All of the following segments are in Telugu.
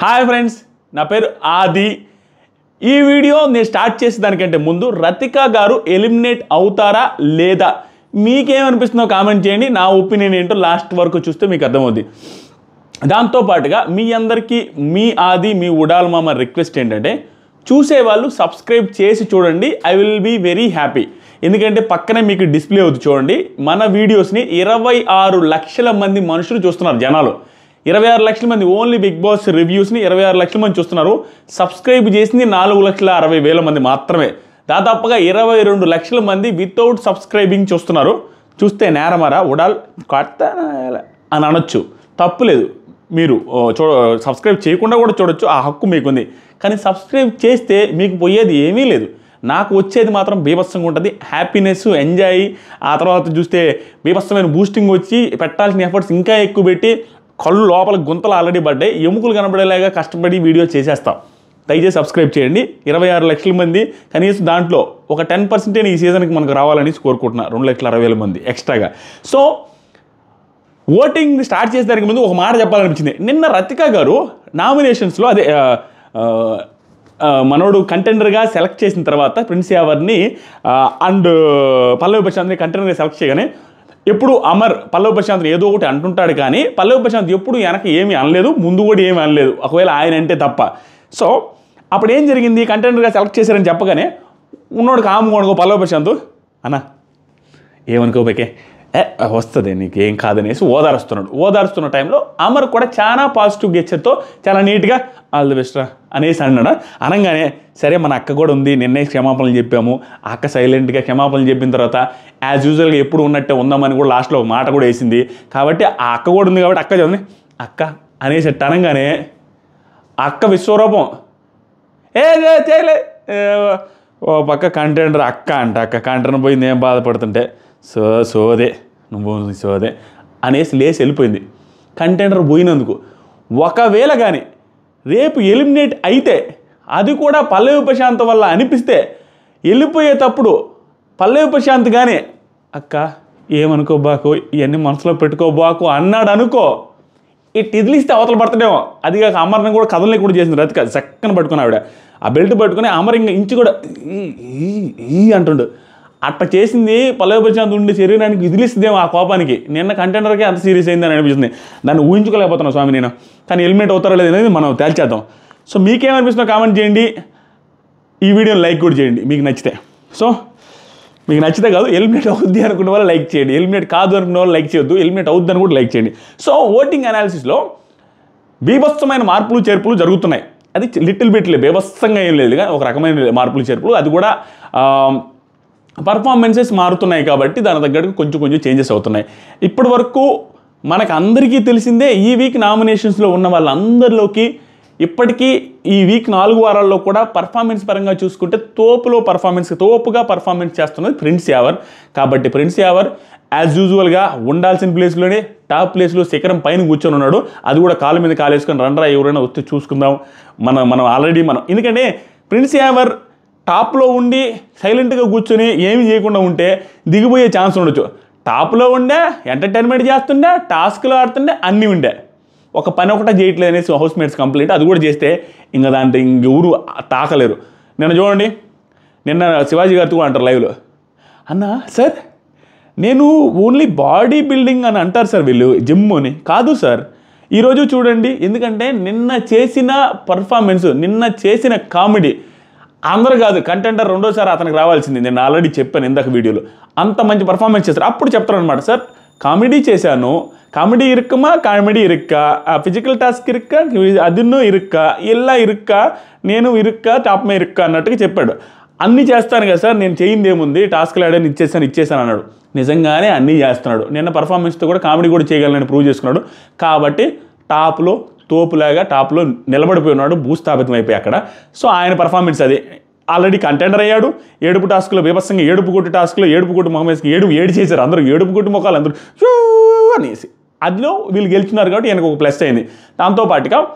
హాయ్ ఫ్రెండ్స్ నా పేరు ఆది. ఈ వీడియో నేను స్టార్ట్ చేసే దానికంటే ముందు రతిక గారు ఎలిమినేట్ అవుతారా లేదా? మీకేమనిపిస్తుందో కామెంట్ చేయండి. నా ఒపీనియన్ ఏంటో లాస్ట్ వరకు చూస్తే మీకు అర్థమవుద్ది. దాంతోపాటుగా మీ అందరికీ మీ ఆది మీ ఉడాల్ మామ రిక్వెస్ట్ ఏంటంటే చూసేవాళ్ళు సబ్స్క్రైబ్ చేసి చూడండి. I will be very happy. ఎందుకంటే పక్కనే మీకు డిస్ప్లే అవుతుంది చూడండి. మన వీడియోస్ని ఇరవై ఆరు లక్షల మంది మనుషులు చూస్తున్నారు జనాలు. ఇరవై ఆరు లక్షల మంది ఓన్లీ బిగ్ బాస్ రివ్యూస్ని ఇరవై ఆరు లక్షల మంది చూస్తున్నారు. సబ్స్క్రైబ్ చేసింది నాలుగు లక్షల అరవై వేల మంది మాత్రమే. దాదాపుగా ఇరవై రెండు లక్షల మంది వితౌట్ సబ్స్క్రైబింగ్ చూస్తున్నారు. చూస్తే నేరమరా ఉడాల్ కడతా అని అనొచ్చు. తప్పులేదు మీరు చూ సబ్స్క్రైబ్ చేయకుండా కూడా చూడొచ్చు. ఆ హక్కు మీకుంది. కానీ సబ్స్క్రైబ్ చేస్తే మీకు పోయేది ఏమీ లేదు. నాకు వచ్చేది మాత్రం బీభత్సంగా ఉంటుంది. Happiness enjoy. ఆ తర్వాత చూస్తే బీభత్సమైన బూస్టింగ్ వచ్చి పెట్టాల్సిన ఎఫర్ట్స్ ఇంకా ఎక్కువ పెట్టి కళ్ళు లోపల గుంతలు ఆల్రెడీ పడ్డాయి. ఎముకలు కనబడేలాగా కష్టపడి వీడియో చేసేస్తాం. దయచేసి సబ్స్క్రైబ్ చేయండి. ఇరవై ఆరు లక్షల మంది కనీసం దాంట్లో ఒక టెన్ పర్సెంటే ఈ సీజన్కి మనకు రావాలని కోరుకుంటున్నా. రెండు లక్షల అరవై వేల మంది ఎక్స్ట్రాగా సో ఓటింగ్ స్టార్ట్ చేసేదానికి ముందు ఒక మాట చెప్పాలనిపించింది. నిన్న రతిక గారు నామినేషన్స్లో అదే మనోడు కంటెండర్గా సెలెక్ట్ చేసిన తర్వాత ప్రిన్స్ యావర్ని అండ్ పల్లవి ప్రశాంత్ని కంటెండర్గా సెలెక్ట్ చేయగానే ఎప్పుడు అమర్ పల్లవ ప్రశాంత్ ఏదో ఒకటి అంటుంటాడు కానీ పల్లవ ప్రశాంత్ ఎప్పుడు వెనక ఏమీ అనలేదు ముందు కూడా ఏమీ అనలేదు. ఒకవేళ ఆయన అంటే తప్ప. సో అప్పుడు ఏం జరిగింది? కంటెంటర్గా సెలెక్ట్ చేశారని చెప్పగానే ఉన్నోడు కాముకోనుకో పల్లవ ప్రశాంత్ అన్న. ఏమనుకోబేకే? వస్తుంది నీకు ఏం కాదనేసి ఓదారుస్తున్నాడు. ఓదారుస్తున్న టైంలో అమర్ కూడా చాలా పాజిటివ్ గెచ్చర్తో చాలా నీట్గా ఆల్ ది బెస్ట్ రా అనేసి అన్నాడు. అనగానే సరే మన అక్క కూడా ఉంది నిన్నే క్షమాపణలు చెప్పాము. అక్క సైలెంట్గా క్షమాపణలు చెప్పిన తర్వాత యాజ్ యూజువల్గా ఎప్పుడు ఉన్నట్టే ఉందామని కూడా లాస్ట్లో ఒక మాట కూడా వేసింది. కాబట్టి ఆ అక్క కూడా ఉంది కాబట్టి అక్క చదివి అక్క అనేసి అనగానే అక్క విశ్వరూపం. ఏ చేయలే. ఓ పక్క కంటెండర్ అక్క అంట. అక్క కంటెండర్ పోయింది ఏం బాధపడుతుంటే సో సోదే నువ్వు సోదే అనేసి లేచి వెళ్ళిపోయింది. కంటెండర్ పోయినందుకు. ఒకవేళ కానీ రేపు ఎలిమినేట్ అయితే అది కూడా పల్లవి ప్రశాంత్ వల్ల అనిపిస్తే వెళ్ళిపోయేటప్పుడు పల్లవి ప్రశాంత్ కానీ అక్క ఏమనుకోబాకు ఇవన్నీ మనసులో పెట్టుకోబాకు అన్నాడు అనుకో ఇట్ ఇదిలిస్తే అవతల పడతాడేమో. అది కాక అమర్ని కూడా కథల్ని కూడా చేసింది రతిక చక్కన పట్టుకుని ఆవిడ ఆ బెల్ట్ పట్టుకుని అమర్ ఇంకా ఇంచు కూడా ఈ ఈ ఈ అంటుండు. అట్ట చేసింది పల్లవి ప్రశాంత్ శరీరానికి విదిలిస్తుందేమో ఆ కోపానికి. నిన్న కంటెండర్కే అంత సీరియస్ అయిందని అనిపిస్తుంది. దాన్ని ఊహించుకోలేకపోతున్నా స్వామి నేను. కానీ ఎలిమినేట్ అవుతారో లేదనేది మనం తేల్చేద్దాం. సో మీకేమనిపిస్తుందో కామెంట్ చేయండి. ఈ వీడియోని లైక్ కూడా చేయండి మీకు నచ్చితే. సో మీకు నచ్చితే కాదు ఎలిమినేట్ అవుద్ది అనుకున్న వాళ్ళు లైక్ చేయండి. ఎలిమినేట్ కాదు అనుకున్న వాళ్ళు లైక్ చేయొద్దు ఎలిమినేట్ అవుద్ది అని కూడా లైక్ చేయండి. సో ఓటింగ్ అనాలిసిస్లో బీభత్సమైన మార్పులు చేర్పులు జరుగుతున్నాయి. అది లిటిల్ బిట్లే బీభత్సంగా ఏం లేదు. కానీ ఒక రకమైన మార్పులు చేర్పులు. అది కూడా పర్ఫార్మెన్సెస్ మారుతున్నాయి కాబట్టి దాని తగ్గట్టు కొంచెం కొంచెం చేంజెస్ అవుతున్నాయి. ఇప్పటి వరకు మనకు అందరికీ తెలిసిందే ఈ వీక్ నామినేషన్స్లో ఉన్న వాళ్ళందరిలోకి ఇప్పటికీ ఈ వీక్ నాలుగు వారాల్లో కూడా పర్ఫార్మెన్స్ పరంగా చూసుకుంటే తోపులో పర్ఫార్మెన్స్ తోపుగా పర్ఫార్మెన్స్ చేస్తున్నది ప్రిన్స్ యావర్ కాబట్టి ప్రిన్స్ యావర్ యాజ్ యూజువల్గా ఉండాల్సిన ప్లేస్లోనే టాప్ ప్లేస్లో శిఖరం పైన కూర్చొని ఉన్నాడు. అది కూడా కాలు మీద కాలేసుకొని రండ్రా ఎవరైనా వస్తే చూసుకుందాం. మనం మనం ఆల్రెడీ మనం ఎందుకంటే ప్రిన్స్ యావర్ టాప్లో ఉండి సైలెంట్గా కూర్చొని ఏమి చేయకుండా ఉంటే దిగిపోయే ఛాన్స్ ఉండొచ్చు. టాప్లో ఉండే ఎంటర్టైన్మెంట్ చేస్తుండే టాస్క్లు ఆడుతుండే అన్నీ ఉండే. ఒక పని ఒకటే చేయట్లేదు అనేసి హౌస్ మేట్స్ కంప్లైంట్ అది కూడా చేస్తే ఇంకా దాంట్లో ఇంకెవరు తాకలేరు. నిన్న చూడండి నిన్న శివాజీ గారితో అంటారు లైవ్లో. అన్న సార్ నేను ఓన్లీ బాడీ బిల్డింగ్ అని అంటారు సార్ వీళ్ళు జిమ్ అని. కాదు సార్ ఈరోజు చూడండి ఎందుకంటే నిన్న చేసిన పర్ఫార్మెన్స్ నిన్న చేసిన కామెడీ అందరూ కాదు కంటెంటర్ రెండోసారి అతనికి రావాల్సింది. నేను ఆల్రెడీ చెప్పాను ఇందాక వీడియోలో. అంత మంచి పర్ఫార్మెన్స్ చేస్తారు అప్పుడు చెప్తారు అనమాట సార్ కామెడీ చేశాను. కామెడీ ఇరుక్కుమా? కామెడీ ఇరుక్కా? ఫిజికల్ టాస్క్ ఇరుక్క? అదిన్నో ఇరుక్క? ఇలా ఇరుక్క? నేను ఇరుక్క? టాప్ ఇరుక్కా ఇరుక్క? అన్నట్టుగా చెప్పాడు. అన్నీ చేస్తాను కదా సార్. నేను చేయింది ఏముంది? టాస్క్లు ఆడాను ఇచ్చేసాను ఇచ్చేసాను అన్నాడు. నిజంగానే అన్నీ చేస్తున్నాడు. నిన్న పర్ఫార్మెన్స్తో కూడా కామెడీ కూడా చేయగలనని ప్రూవ్ చేసుకున్నాడు. కాబట్టి టాప్లో తోపులాగా టాప్లో నిలబడిపోయి ఉన్నాడు భూస్థాపితం అయిపోయి అక్కడ. సో ఆయన పర్ఫార్మెన్స్ అది. ఆల్రెడీ కంటెండర్ అయ్యాడు. ఏడుపు టాస్క్లో బీభత్సంగా ఏడుపు కొట్టు టాస్క్లో ఏడుపు కొట్టు మొహం వేసుకుని ఏడు చేశారు. అందరూ ఏడుపు కొట్టు మొక్కలు అందరూ "షూ" అనేసి. అందులో వీళ్ళు గెలిచినారు కాబట్టి ఈయనకు ఒక ప్లస్ అయింది. దాంతోపాటుగా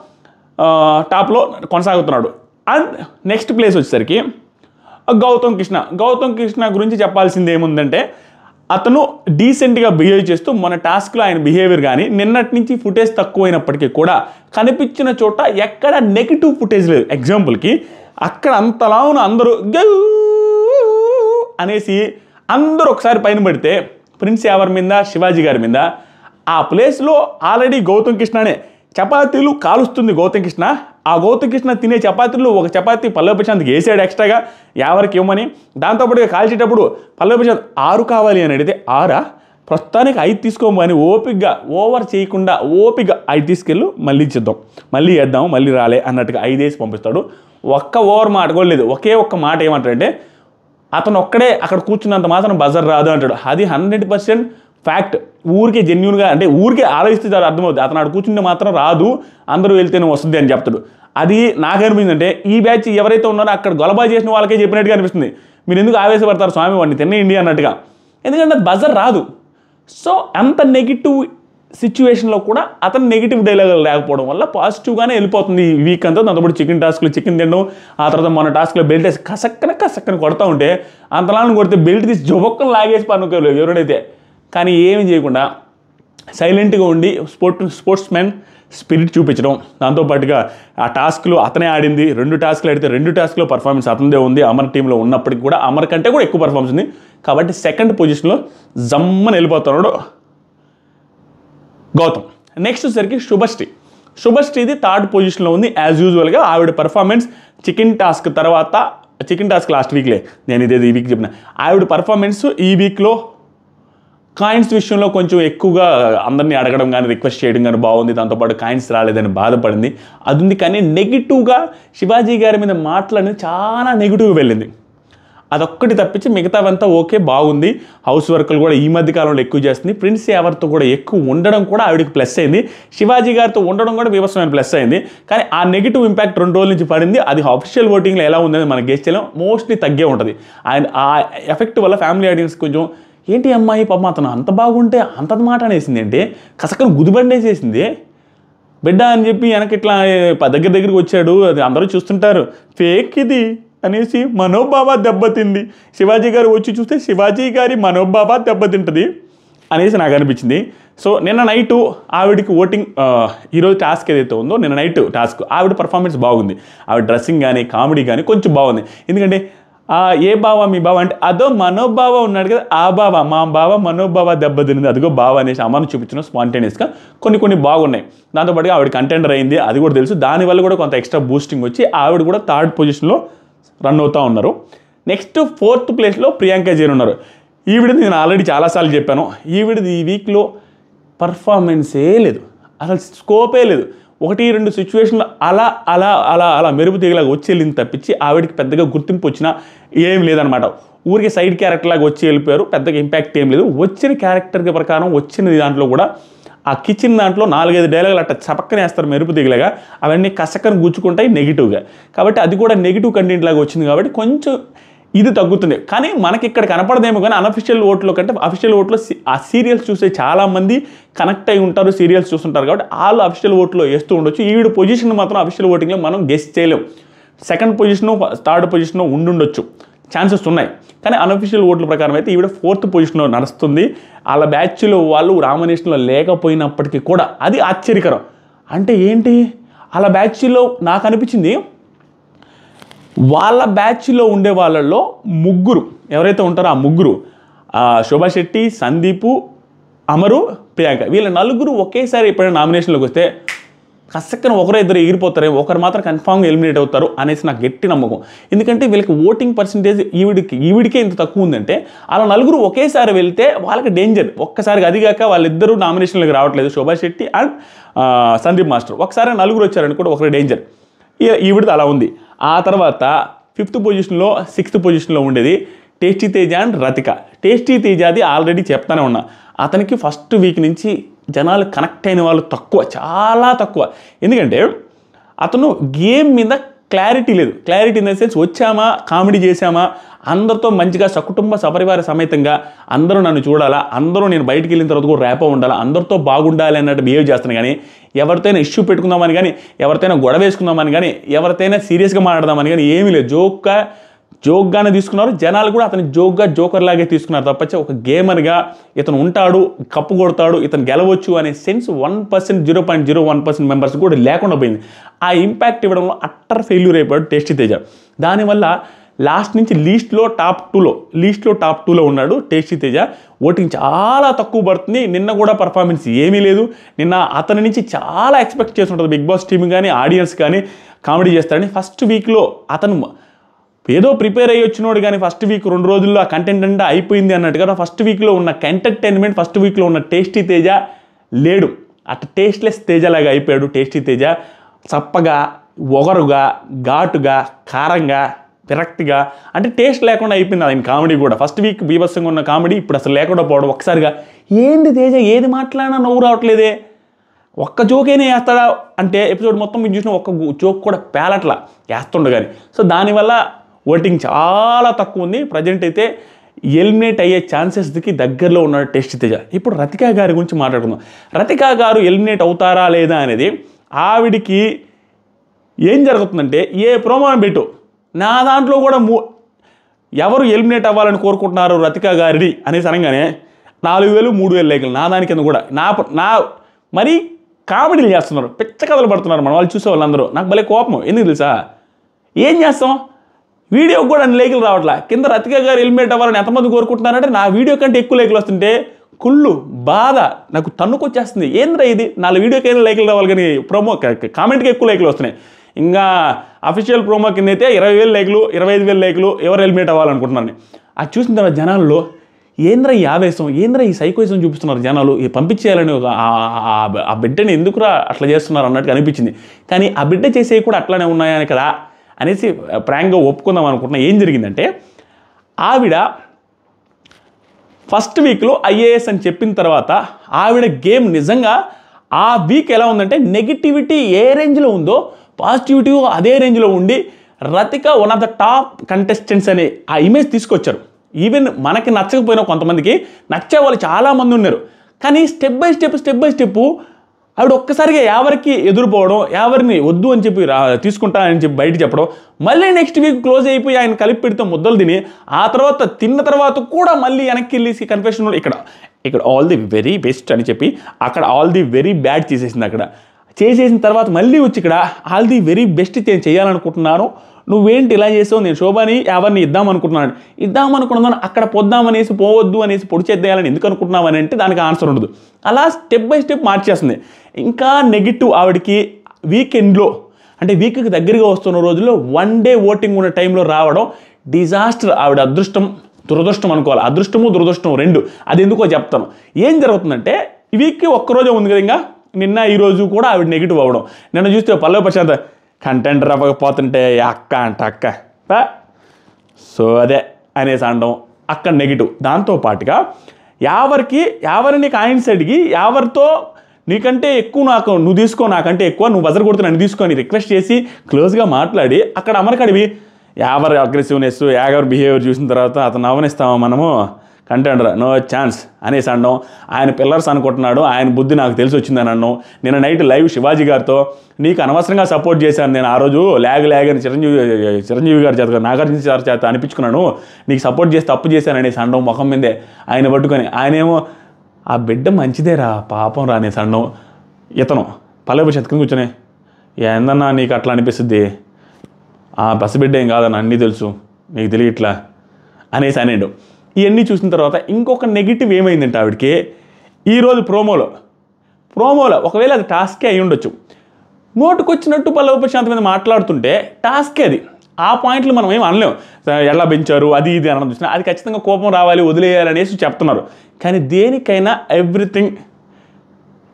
టాప్లో కొనసాగుతున్నాడు. అండ్ నెక్స్ట్ ప్లేస్ వచ్చేసరికి గౌతమ్ కృష్ణ. గౌతమ్ కృష్ణ గురించి చెప్పాల్సింది ఏముందంటే అతను డీసెంట్గా బిహేవ్ చేస్తూ మన టాస్క్లో ఆయన బిహేవియర్ కానీ నిన్నటి నుంచి ఫుటేజ్ తక్కువైనప్పటికీ కూడా కనిపించిన చోట ఎక్కడ నెగిటివ్ ఫుటేజ్ లేదు. ఎగ్జాంపుల్కి అక్కడ అంతలా ఉన్న అందరూ "గౌ" అనేసి అందరూ ఒకసారి పైన పడితే ప్రిన్స్ ఎవరి మీద శివాజీ గారి మీద ఆ ప్లేస్లో ఆల్రెడీ గౌతమ్ కృష్ణనే చపాతీలు కాలుస్తుంది గౌతమ్ కృష్ణ. ఆ గౌతమ్ కృష్ణ తినే చపాతీలు ఒక చపాతీ పల్లవి ప్రశాంత్కి వేసాడు ఎక్స్ట్రాగా ఎవరికి ఇవ్వమని. దాంతోపాటు కాల్చేటప్పుడు పల్లవి ప్రశాంత్ ఆరు కావాలి అని అడిగితే ఆరా? ప్రస్తుతానికి ఐదు తీసుకోమని ఓపిగ్గా ఓవర్ చేయకుండా ఓపిగ్గా ఐదు తీసుకెళ్ళు మళ్ళీ ఇచ్చేద్దాం. మళ్ళీ వేద్దాం మళ్ళీ రాలే అన్నట్టుగా ఐదు వేసి పంపిస్తాడు. ఒక్క ఓవర్ మాట కూడా లేదు. ఒకే ఒక్క మాట ఏమంటాడంటే అతను ఒక్కడే అక్కడ కూర్చున్నంత మాత్రం బజర్ రాదు అంటాడు. అది హండ్రెడ్ పర్సెంట్ ఫ్యాక్ట్ ఊరికే జెన్యున్గా అంటే ఊరికే ఆలోచిస్తే చాలా అర్థమవుతుంది అతను ఆడు కూర్చుంటే మాత్రం రాదు అందరూ వెళ్తేనే వస్తుంది అని చెప్తాడు. అది నాకు అంటే ఈ బ్యాచ్ ఎవరైతే ఉన్నారో అక్కడ గొలబా చేసిన వాళ్ళకే చెప్పినట్టుగా అనిపిస్తుంది. మీరు ఎందుకు ఆవేశపడతారు స్వామి? వాడిని తినేయండి అన్నట్టుగా. ఎందుకంటే అది బజర్ రాదు. సో అంత నెగిటివ్ సిచ్యువేషన్లో కూడా అతను నెగిటివ్ డైలాగులు లేకపోవడం వల్ల పాజిటివ్గానే వెళ్ళిపోతుంది ఈ వీక్ అంతా. దాంతోపాటు చికెన్ టాస్క్లు చికెన్ తినడం ఆ తర్వాత మన టాస్క్లో బెల్ట్ వేసి కసక్కన కసక్కన కొడతా ఉంటే అంతలాని కొడితే బెల్ట్ తీసి జొబొక్కను లాగేసి పనుకోలేదు ఎవరైతే కానీ ఏమి చేయకుండా సైలెంట్గా ఉండి స్పోర్ట్ స్పోర్ట్స్ మ్యాన్ స్పిరిట్ చూపించడం. దాంతోపాటుగా ఆ టాస్క్లు అతనే ఆడింది. రెండు టాస్క్లు ఆడితే రెండు టాస్క్లో పర్ఫార్మెన్స్ అతనిదే ఉంది. అమర్ టీంలో ఉన్నప్పటికీ కూడా అమర్ కంటే కూడా ఎక్కువ పర్ఫార్మెన్స్ ఉంది. కాబట్టి సెకండ్ పొజిషన్లో జమ్మని వెళ్ళిపోతున్నాడు గౌతమ్. నెక్స్ట్ వచ్చేసరికి శుభశ్రీ. శుభశ్రీది థర్డ్ పొజిషన్లో ఉంది. యాజ్ యూజువల్గా ఆవిడ పర్ఫార్మెన్స్ చికెన్ టాస్క్ తర్వాత చికెన్ టాస్క్ లాస్ట్ వీక్లే. నేను ఇదే ఈ వీక్ చెప్పిన. ఆవిడ పర్ఫార్మెన్స్ ఈ వీక్లో కాయిన్స్ విషయంలో కొంచెం ఎక్కువగా అందరినీ అడగడం కానీ రిక్వెస్ట్ చేయడం కానీ బాగుంది. దాంతోపాటు కాయిన్స్ రాలేదని బాధపడింది. అది ఉంది కానీ నెగిటివ్గా శివాజీ గారి మీద మాటలనేది చాలా నెగిటివ్ వెళ్ళింది. అదొక్కటి తప్పించి మిగతావంతా ఓకే బాగుంది. హౌస్ వర్క్లు కూడా ఈ మధ్య కాలంలో ఎక్కువ చేస్తుంది. ప్రిన్స్ ఎవరితో కూడా ఎక్కువ ఉండడం కూడా ఆవిడకి ప్లస్ అయింది. శివాజీ గారితో ఉండడం కూడా వివసమైన ప్లస్ అయింది. కానీ ఆ నెగిటివ్ ఇంపాక్ట్ రెండు రోజుల నుంచి పడింది. అది అఫీషియల్ ఓటింగ్లో ఎలా ఉందని మనం గెస్ట్ చేయలేం. మోస్ట్లీ తగ్గే ఉంటుంది. అండ్ ఆ ఎఫెక్ట్ వల్ల ఫ్యామిలీ ఆడియన్స్ కొంచెం ఏంటి అమ్మాయి పాపం అతను అంత బాగుంటే అంత మాట అనేసింది అంటే కసకను గుదిబండేసేసింది బిడ్డ అని చెప్పి వెనక ఇట్లా దగ్గర దగ్గరికి వచ్చాడు. అది అందరూ చూస్తుంటారు. ఫేక్ ఇది అనేసి మనోభావ దెబ్బతింది. శివాజీ గారు వచ్చి చూస్తే శివాజీ గారి మనోభావ దెబ్బతింటుంది అనేసి నాకు అనిపించింది. సో నిన్న నైటు ఆవిడకి ఓటింగ్ ఈరోజు టాస్క్ ఏదైతే ఉందో నిన్న నైట్ టాస్క్ ఆవిడ పర్ఫార్మెన్స్ బాగుంది. ఆవిడ డ్రెస్సింగ్ కానీ కామెడీ కానీ కొంచెం బాగుంది. ఎందుకంటే ఏ బావ మీ బావ అంటే అదో మనోభావ ఉన్నాడు కదా ఆ బావ మా బావ మనోభావ దెబ్బతింది అదిగో బావ అనేసి అమ్మను చూపించిన స్పాంటేనియస్గా కొన్ని కొన్ని బాగున్నాయి. దాంతోపాటుగా ఆవిడ కంటెండర్ అయింది అది కూడా తెలుసు. దానివల్ల కూడా కొంత ఎక్స్ట్రా బూస్టింగ్ వచ్చి ఆవిడ కూడా థర్డ్ పొజిషన్లో రన్ అవుతూ ఉన్నారు. నెక్స్ట్ ఫోర్త్ ప్లేస్లో ప్రియాంక జైన్ ఉన్నారు. ఈవిడది నేను ఆల్రెడీ చాలాసార్లు చెప్పాను. ఈవిడది ఈ వీక్లో పర్ఫార్మెన్సే లేదు. అసలు స్కోపే లేదు. ఒకటి రెండు సిచ్యువేషన్లు అలా అలా అలా అలా మెరుపు తీగలాగా వచ్చి వెళ్ళింది తప్పించి ఆవిడకి పెద్దగా గుర్తింపు వచ్చినా ఏం లేదనమాట. ఊరికి సైడ్ క్యారెక్టర్ లాగా వచ్చి వెళ్ళిపోయారు. పెద్దగా ఇంపాక్ట్ ఏం లేదు. వచ్చిన క్యారెక్టర్ ప్రకారం వచ్చిన దాంట్లో కూడా ఆ కిచెన్ దాంట్లో నాలుగైదు డైలాగులు అట్లా చపక్కనే వేస్తారు మెరుపు దిగలేగా అవన్నీ కసకను గుచ్చుకుంటాయి నెగిటివ్గా కాబట్టి అది కూడా నెగిటివ్ కంటెంట్ లాగా వచ్చింది కాబట్టి కొంచెం ఇది తగ్గుతుంది. కానీ మనకి ఇక్కడ కనపడదేమో కానీ అనఫిషియల్ ఓట్లో కంటే అఫిషియల్ ఓట్లో ఆ సీరియల్స్ చూసే చాలామంది కనెక్ట్ అయి ఉంటారు సీరియల్స్ చూస్తుంటారు కాబట్టి వాళ్ళు అఫిషియల్ ఓట్లో వేస్తూ ఉండొచ్చు. ఈవిడ పొజిషన్ మాత్రం అఫిషియల్ ఓటింగ్లో మనం గెస్ట్ చేయలేం. సెకండ్ పొజిషను థర్డ్ పొజిషను ఉండుండొచ్చు. ఛాన్సెస్ ఉన్నాయి. కానీ అనఫిషియల్ ఓట్ల ప్రకారం అయితే ఈవిడ ఫోర్త్ పొజిషన్లో నడుస్తుంది. వాళ్ళ బ్యాచ్లో వాళ్ళు రామనేషన్లో లేకపోయినప్పటికీ కూడా అది ఆశ్చర్యకరం. అంటే ఏంటి? వాళ్ళ బ్యాచ్లో నాకు అనిపించింది వాళ్ళ బ్యాచ్లో ఉండే వాళ్ళల్లో ముగ్గురు ఎవరైతే ఉంటారో ఆ ముగ్గురు శోభా శెట్టి సందీపు అమరు ప్రియాంక. వీళ్ళ నలుగురు ఒకేసారి ఎప్పుడైనా నామినేషన్లోకి వస్తే కసక్కన ఒకరు ఇద్దరు ఎగిరిపోతారే ఒకరు మాత్రం కన్ఫామ్గా ఎలిమినేట్ అవుతారు అనేసి నాకు గట్టి నమ్మకం. ఎందుకంటే వీళ్ళకి ఓటింగ్ పర్సంటేజ్ ఈవిడికి ఈవిడికే ఇంత తక్కువ ఉందంటే అలా నలుగురు ఒకేసారి వెళ్తే వాళ్ళకి డేంజర్. ఒక్కసారిగా అదిగాక వాళ్ళిద్దరూ నామినేషన్లకు రావట్లేదు. Shobha Shetty and Sandeep master. ఒకసారి నలుగురు వచ్చారనుకోండి ఒకరు డేంజర్. ఈవిడది అలా ఉంది. ఆ తర్వాత ఫిఫ్త్ పొజిషన్లో సిక్స్త్ పొజిషన్లో ఉండేది tasty Teja and Rathika. Tasty తేజాది already చెప్తానే ఉన్నా. అతనికి ఫస్ట్ వీక్ నుంచి జనాలు కనెక్ట్ అయిన వాళ్ళు తక్కువ చాలా తక్కువ. ఎందుకంటే అతను గేమ్ మీద క్లారిటీ లేదు. క్లారిటీ ఇన్ ద సెన్స్ వచ్చామా కామెడీ చేశామా? అందరితో మంచిగా సకుటుంబ సపరివార సమేతంగా అందరూ నన్ను చూడాలా? అందరూ నేను బయటికి వెళ్ళిన తర్వాత కూడా రేప ఉండాలా? అందరితో బాగుండాలి అన్నట్టు బిహేవ్ చేస్తాను కానీ ఎవరితోనైనా ఇష్యూ పెట్టుకుందామని కానీ ఎవరితోనైనా గొడవ వేసుకుందామని కానీ ఎవరితోనైనా సీరియస్గా మాట్లాడదామని కానీ ఏమీ లేదు. జోక్గా జోక్గానే తీసుకున్నారు. జనాలు కూడా అతని జోక్గా జోకర్ లాగే తీసుకున్నారు. తప్పచ్చ ఒక గేమర్గా ఇతను ఉంటాడు కప్పు కొడతాడు ఇతను గెలవచ్చు అనే sense one percent zero point zero one percent members కూడా లేకుండా పోయింది. ఆ ఇంపాక్ట్ ఇవ్వడంలో అట్టర్ ఫెయిల్యూర్ అయిపోయాడు టేస్టీ తేజ. దానివల్ల లాస్ట్ నుంచి లీస్ట్లో టాప్ టూలో లీస్ట్లో టాప్ టూలో ఉన్నాడు టేస్టీ తేజ. ఓటింగ్ చాలా తక్కువ పడుతుంది. నిన్న కూడా పర్ఫార్మెన్స్ ఏమీ లేదు. నిన్న అతని నుంచి చాలా ఎక్స్పెక్ట్ చేస్తుంటుంది బిగ్ బాస్ టీమ్ కానీ ఆడియన్స్ కానీ కామెడీ చేస్తారని ఫస్ట్ వీక్లో అతను ఏదో ప్రిపేర్ అయ్యి వచ్చినోడు కానీ ఫస్ట్ వీక్ రెండు రోజుల్లో ఆ కంటెంట్ అంటే అయిపోయింది అన్నట్టుగా ఫస్ట్ వీక్లో ఉన్న ఎంటర్టైన్మెంట్ ఫస్ట్ వీక్లో ఉన్న టేస్టీ తేజ లేడు. అట్ టేస్ట్లెస్ తేజలాగా అయిపోయాడు టేస్టీ తేజ. చప్పగా ఒగరుగా ఘాటుగా కారంగా విరక్తిగా అంటే టేస్ట్ లేకుండా అయిపోయింది ఆయన కామెడీ కూడా. ఫస్ట్ వీక్ బీభత్సంగా ఉన్న కామెడీ ఇప్పుడు అసలు లేకుండా పోవడం ఒకసారిగా ఏంది తేజ ఏది మాట్లాడినా నవ్వు రావట్లేదే? ఒక్క జోకేనే వేస్తాడా అంటే ఎపిసోడ్ మొత్తం మీరు చూసిన ఒక్క జోక్ కూడా పేలట్లా వేస్తుండగాని సో దానివల్ల ఓటింగ్ చాలా తక్కువ ఉంది. ప్రజెంట్ అయితే ఎలిమినేట్ అయ్యే ఛాన్సెస్కి దగ్గరలో ఉన్నాడు టెస్ట్ తేజ ఇప్పుడు రతికా గారి గురించి మాట్లాడుకుందాం. రతికా గారు ఎలిమినేట్ అవుతారా లేదా అనేది ఆవిడికి ఏం జరుగుతుందంటే ఏ ప్రోమాన్ పెట్టు నా దాంట్లో కూడా మూ ఎవరు ఎలిమినేట్ అవ్వాలని కోరుకుంటున్నారు రతికా గారిని అనేసి అనగానే నాలుగు వేలు మూడు వేలు లేఖలు నా దాని కింద కూడా. నా నా మరీ కామెడీలు చేస్తున్నారు. పిచ్చ కథలు పడుతున్నారు మన వాళ్ళు చూసే వాళ్ళందరూ. నాకు భలే కోపం. ఎందుకు తెలుసా? ఏం చేస్తాం? వీడియోకి కూడా అన్ని లేఖలు రావట్లా. కింద రతికా గారు ఎలిమినేట్ అవ్వాలని ఎంతమంది కోరుకుంటున్నారంటే నా వీడియో కంటే ఎక్కువ లేఖలు వస్తుంటే కుళ్ళు బాధ నాకు తన్నుకొచ్చేస్తుంది. ఏంద్రా ఇది? నాలుగు వీడియోకైనా లైకులు రావాలి కానీ ప్రోమో కామెంట్కి ఎక్కువ లైకులు వస్తున్నాయి. ఇంకా అఫీషియల్ ప్రోమో కింద అయితే ఇరవై వేలు లైకులు ఇరవై ఐదు వేలు లైకులు ఎవరు ఎలిమినేట్ అవ్వాలనుకుంటున్నాను అది చూసిన తర్వాత జనాల్లో ఏంద్ర ఈ ఆవేశం? ఏంద్ర ఈ సైకోయిజం చూపిస్తున్నారు జనాలు? ఈ పంపించేయాలని ఒక ఆ- ఆ బిడ్డని ఎందుకురా అట్లా చేస్తున్నారు అన్నట్టు అనిపించింది. కానీ ఆ బిడ్డ చేసేవి కూడా అట్లానే ఉన్నాయని కదా అనేసి ప్రాంక్గా ఒప్పుకుందాం అనుకుంటున్నా. ఏం జరిగిందంటే ఆవిడ ఫస్ట్ వీక్లో ఐఏఎస్ అని చెప్పిన తర్వాత ఆవిడ గేమ్ నిజంగా ఆ వీక్ ఎలా ఉందంటే నెగిటివిటీ ఏ రేంజ్లో ఉందో పాజిటివిటీ అదే రేంజ్లో ఉండి Rathika one of the top contestants అనే ఆ ఇమేజ్ తీసుకొచ్చారు. ఈవెన్ మనకి నచ్చకపోయినా కొంతమందికి నచ్చే వాళ్ళు చాలామంది ఉన్నారు. కానీ step by step step by step ఆవిడ ఒక్కసారిగా ఎవరికి ఎదురుపోవడం ఎవరిని వద్దు అని చెప్పి రా తీసుకుంటా అని చెప్పి బయట చెప్పడం మళ్ళీ నెక్స్ట్ వీక్ క్లోజ్ అయిపోయి ఆయన కలిపి పెడితే ముద్దలు తిని ఆ తర్వాత తిన్న తర్వాత కూడా మళ్ళీ వెనక్కి వెళ్ళేసి కన్ఫెషన్ ఇక్కడ ఇక్కడ ఆల్ ది వెరీ బెస్ట్ అని చెప్పి అక్కడ ఆల్ ది వెరీ బ్యాడ్ చేసేసింది అక్కడ. చేసేసిన తర్వాత మళ్ళీ వచ్చి ఇక్కడ ఆల్ ది వెరీ బెస్ట్ నేను చేయాలనుకుంటున్నాను. నువ్వేంటి ఇలా చేసావు? నేను శోభాని ఎవరిని ఇద్దాం అనుకుంటున్నాను? ఇద్దాం అనుకున్నాను అక్కడ పొద్దామనేసి పోవద్దు అనేసి పొడి చేద్దేయాలని ఎందుకు అనుకుంటున్నావు అని అంటే దానికి ఆన్సర్ ఉండదు. అలా స్టెప్ బై స్టెప్ మార్చేస్తుంది. ఇంకా నెగిటివ్ ఆవిడకి వీకెండ్లో అంటే వీక్కి దగ్గరగా వస్తున్న రోజుల్లో వన్ డే ఓటింగ్ ఉన్న టైంలో రావడం డిజాస్టర్ ఆవిడ అదృష్టం దురదృష్టం అనుకోవాలి. అదృష్టము దురదృష్టం రెండు. అది ఎందుకో చెప్తాను. ఏం జరుగుతుందంటే ఈ వీక్కి ఒక్కరోజే ఉంది కదా ఇంకా నిన్న ఈరోజు కూడా ఆవిడ నెగిటివ్ అవ్వడం. నిన్న చూస్తే పల్లవి ప్రశాంత్ కంటెంట్ అవ్వకపోతుంటే అక్క అంట అక్క. సో అదే అనేసి అనడం అక్కడ నెగిటివ్. దాంతో పాటుగా ఎవరికి ఎవరిని కాయిన్స్ అడిగి ఎవరితో నీకంటే ఎక్కువ నాకు నువ్వు తీసుకో నాకంటే ఎక్కువ నువ్వు బజర్ కొడుతు నన్ను తీసుకొని రిక్వెస్ట్ చేసి క్లోజ్గా మాట్లాడి అక్కడ అమరకడివి ఎవరి అగ్రెసివ్నెస్ ఎవరి బిహేవియర్ చూసిన తర్వాత అతను అవనిస్తామా మనము? కంటెండర్ నో ఛాన్స్ అనేసి అనడం ఆయన పిల్లర్స్ అనుకుంటున్నాడు. ఆయన బుద్ధి నాకు తెలిసి వచ్చిందని అన్నాం. నేను నైట్ లైవ్ శివాజీ గారితో నీకు అనవసరంగా సపోర్ట్ చేశాను నేను. ఆ రోజు ల్యాగ్ ల్యాగ్ అని చిరంజీవి చిరంజీవి గారి చేత నాగార్జున సార్ చేత అనిపించుకున్నాను. నీకు సపోర్ట్ చేసి తప్పు చేశాను అనేసి అనడం ముఖం మీదే. ఆయన పట్టుకొని ఆయనేమో ఆ బిడ్డ మంచిదేరా పాపం రా అనేసి అనడం ఇతను పల్లెపు శతకం కూర్చొని ఏందన్నా నీకు అట్లా అనిపిస్తుంది ఆ పసిబిడ్డ ఏం కాదని అన్నీ తెలుసు. నీకు తెలియట్లా? అనేసి అనేడు. ఇవన్నీ చూసిన తర్వాత ఇంకొక నెగిటివ్ ఏమైందంటే ఆవిడకి ఈరోజు ప్రోమోలో ప్రోమోలో ఒకవేళ అది టాస్కే అయి ఉండొచ్చు. నోటుకొచ్చినట్టు పల్లవ ప్రశాంత్ మీద మాట్లాడుతుంటే టాస్కే అది. ఆ పాయింట్లు మనం ఏం అనలేం. ఎలా పెంచారు అది ఇది అనడం చూసినా అది ఖచ్చితంగా కోపం రావాలి వదిలేయాలి అనేసి చెప్తున్నారు. కానీ దేనికైనా ఎవ్రీథింగ్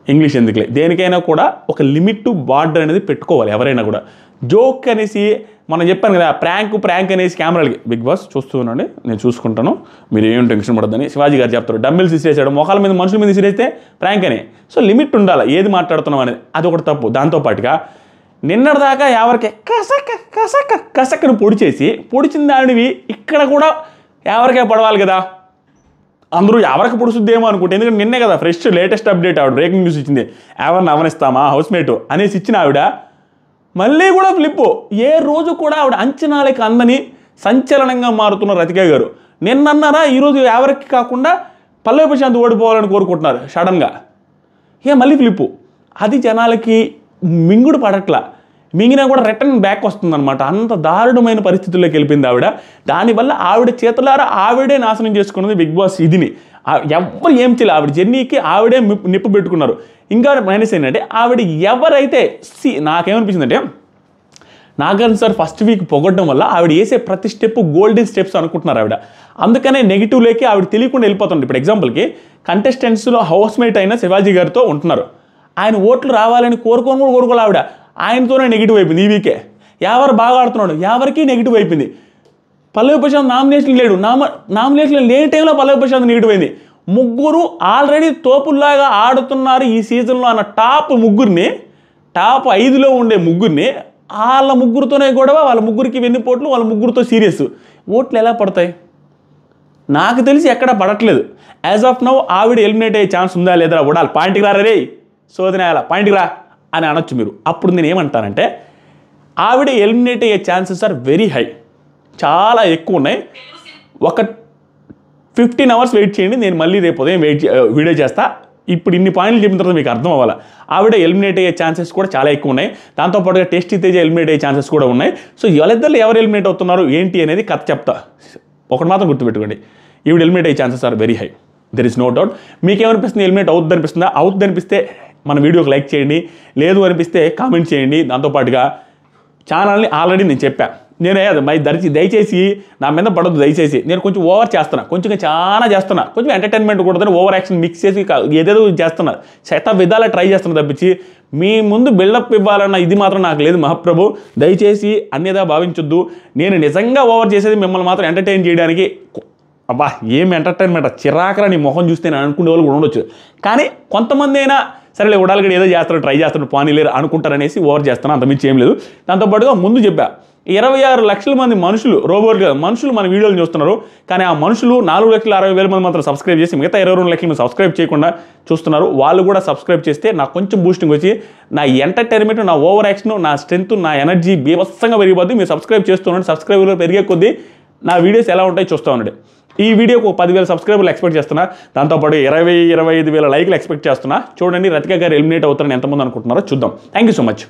ఇంగ్లీష్ ఎందుకులే? దేనికైనా కూడా ఒక లిమిట్ టు బార్డర్ అనేది పెట్టుకోవాలి ఎవరైనా కూడా. జోక్ అనేసి మనం చెప్పాను కదా ప్రాంక్ ప్రాంక్ అనేసి కెమెరాలకి. బిగ్ బాస్ చూస్తూ ఉండండి నేను చూసుకుంటాను. మీరు ఏం టెన్షన్ పడద్దని శివాజీ గారు చెప్తారు. డమ్మిల్స్ ఇసిరేసాడు మొహాల మీద మనుషుల మీద ఇసిరేస్తే ప్రాంక్ అని. సో లిమిట్ ఉండాలి ఏది మాట్లాడుతున్నాం అనేది? అది ఒకటి తప్పు. దాంతోపాటుగా నిన్నటిదాకా ఎవరికి కసక కసక కసకను పొడిచేసి పొడిచిన దానివి ఇక్కడ కూడా ఎవరికే పడవాలి కదా? అందరూ ఎవరికి పొడుస్తుందేమో అనుకుంటే ఎందుకంటే నిన్నే కదా ఫ్రెష్ లేటెస్ట్ అప్డేట్ ఆవిడ బ్రేకింగ్ న్యూస్ ఇచ్చింది. ఎవరిని అవనిస్తామా హౌస్మేట్ అనేసి ఇచ్చిన ఆవిడ మళ్ళీ కూడా ఫ్లిప్పు ఏ రోజు కూడా ఆవిడ అంచనాలకి అందని సంచలనంగా మారుతున్న రతిక గారు. నిన్నన్నారా ఈరోజు ఎవరికి కాకుండా పల్లవి ప్రశాంత్ ఓడిపోవాలని కోరుకుంటున్నారు సడన్గా ఏ మళ్ళీ ఫ్లిప్పు అది జనాలకి మింగుడు పడట్లా. మింగినా కూడా రిటర్న్ బ్యాక్ వస్తుందన్నమాట. అంత దారుణమైన పరిస్థితుల్లోకి వెళ్ళిపోయింది ఆవిడ. దానివల్ల ఆవిడ చేతులారా ఆవిడే నాశనం చేసుకున్నది బిగ్ బాస్ ఇదిని. ఎవరు ఎవ్వరు ఏం చేయలేదు ఆవిడ జర్నీకి ఆవిడే నిప్పు పెట్టుకున్నారు. ఇంకా మైనస్ ఏంటంటే ఆవిడ ఎవరైతే సి నాకేమనిపించిందంటే నాగార్జున సార్ ఫస్ట్ వీక్ పొగడడం వల్ల ఆవిడ వేసే ప్రతి స్టెప్ గోల్డెన్ స్టెప్స్ అనుకుంటున్నారు ఆవిడ. అందుకనే నెగిటివ్లోకి ఆవిడ తెలియకుండా వెళ్ళిపోతుంది ఇప్పుడు ఎగ్జాంపుల్కి కంటెస్టెంట్స్లో హౌస్ మేట్ అయిన శివాజీ గారితో ఉంటున్నారు. ఆయన ఓట్లు రావాలని కోరుకొని కూడా కోరుకోవాలి ఆవిడ. ఆయనతోనే నెగిటివ్ అయిపోయింది ఈ వీకే ఎవరు బాగా ఆడుతున్నాడు? ఎవరికి నెగిటివ్ అయిపోయింది. పల్లవి ప్రశాంత్ నామినేషన్ లేడు. నామ నామినేషన్ లేని టైంలో పల్లవి ప్రశాంత్ నెగిటివ్ అయింది. ముగ్గురు ఆల్రెడీ తోపుల్లాగా ఆడుతున్నారు ఈ సీజన్లో అన్న టాప్ ముగ్గురిని టాప్ ఐదులో ఉండే ముగ్గురిని వాళ్ళ ముగ్గురితోనే గొడవ వాళ్ళ ముగ్గురికి వెన్నుపోట్లు వాళ్ళ ముగ్గురితో సీరియస్ ఓట్లు ఎలా పడతాయి? నాకు తెలిసి ఎక్కడ పడట్లేదు. యాజ్ ఆఫ్ నౌ ఆవిడ ఎలిమినేట్ అయ్యే ఛాన్స్ ఉందా లేదా ఉండాలి పాయింట్కి రా రే సోదన అలా పాయింట్కి రా అని అనొచ్చు మీరు. అప్పుడు నేను ఏమంటానంటే ఆవిడ ఎలిమినేట్ అయ్యే ఛాన్సెస్ ఆర్ వెరీ హై చాలా ఎక్కువ ఉన్నాయి. ఒక ఫిఫ్టీన్ అవర్స్ వెయిట్ చేయండి నేను మళ్ళీ రేపు ఉదయం వెయిట్ వీడియో uh, చేస్తా. ఇప్పుడు ఇన్ని పాయింట్లు చెప్పిన తర్వాత మీకు అర్థం అవ్వాలి? ఆవిడ ఎలిమినేట్ అయ్యే ఛాన్సెస్ కూడా చాలా ఎక్కువ ఉన్నాయి. దాంతోపాటుగా టెస్ట్ తేజ ఎలిమినేట్ అయ్యే ఛాన్సెస్ కూడా ఉన్నాయి. సో వాళ్ళిద్దరు ఎవరు ఎలిమినేట్ అవుతున్నారు? ఏంటి అనేది కథ చెప్తా. ఒకటి మాత్రం గుర్తుపెట్టుకోండి. ఈవిడ ఎలిమినేట్ అయ్యే chances are very high there is no doubt మీకేమనిపిస్తుంది? ఎలిమినేట్ అవుతుంది అనిపిస్తుందా? అవుతుంది అనిపిస్తే మన వీడియోకి లైక్ చేయండి. లేదు అనిపిస్తే కామెంట్ చేయండి. దాంతోపాటుగా ఛానల్ని ఆల్రెడీ నేను చెప్పాను నేను అది మై దరిచి దయచేసి నా మీద పడద్దు దయచేసి. నేను కొంచెం ఓవర్ చేస్తున్నా. కొంచెం చాలా చేస్తున్నా. కొంచెం ఎంటర్టైన్మెంట్ కూడదని ఓవర్ యాక్షన్ మిక్స్ చేసి ఏదేదో చేస్తున్నా. శత విధాలా ట్రై చేస్తున్నా తప్పించి మీ ముందు బిల్డప్ ఇవ్వాలన్న ఇది మాత్రం నాకు లేదు మహాప్రభు. దయచేసి అన్యదా భావించొద్దు. నేను నిజంగా ఓవర్ చేసేది మిమ్మల్ని మాత్రం ఎంటర్టైన్ చేయడానికి అబ్బా ఏం ఎంటర్టైన్మెంట్ చిరాకరా నీ మొహం చూస్తే నేను అనుకునే వాళ్ళు కూడా ఉండొచ్చు. కానీ కొంతమంది అయినా సరేలే ఉడాలగడ ఏదో చేస్తాడు ట్రై చేస్తాడు పానీ లేరు అనుకుంటారనేసి ఓవర్ చేస్తాను అంతమించి ఏం లేదు. దాంతోపాటుగా ముందు చెప్పా ఇరవై ఆరు లక్షల మంది మనుషులు రోబోట్ మనుషులు మన వీడియోలు చూస్తున్నారు. కానీ ఆ మనుషులు నాలుగు లక్షల అరవై వేల మంది మాత్రం సబ్స్క్రైబ్ చేసి మిగతా ఇరవై రెండు లక్షలు సబ్స్క్రైబ్ చేయకుండా చూస్తున్నారు. వాళ్ళు కూడా సబ్స్క్రైబ్ చేస్తే నాకు కొంచెం బూస్టింగ్ వచ్చి నా ఎంటర్టైన్మెంట్ నా ఓవర్ యాక్షన్ నా స్ట్రెంత్ నా ఎనర్జీ బీభత్సంగా పెరిగిపోద్ది. మీరు సబ్స్క్రైబ్ చేస్తున్నాడు సబ్స్క్రైబర్లు పెరిగే కొద్దీ నా వీడియోస్ ఎలా ఉంటాయో చూస్తూ ఉన్నాడు ఈ వీడియోకు ఒక పదివేల సబ్స్క్రైబర్లు ఎక్స్పెక్ట్ చేస్తున్నా. దాంతోపాటు ఇరవై ఇరవై ఐదు వేల లైక్లు ఎక్స్పెక్ట్ చేస్తున్నా. చూడండి రతిక గారు ఎలిమినేట్ అవుతారని ఎంతమంది అనుకుంటున్నారో చూద్దాం. Thank you so much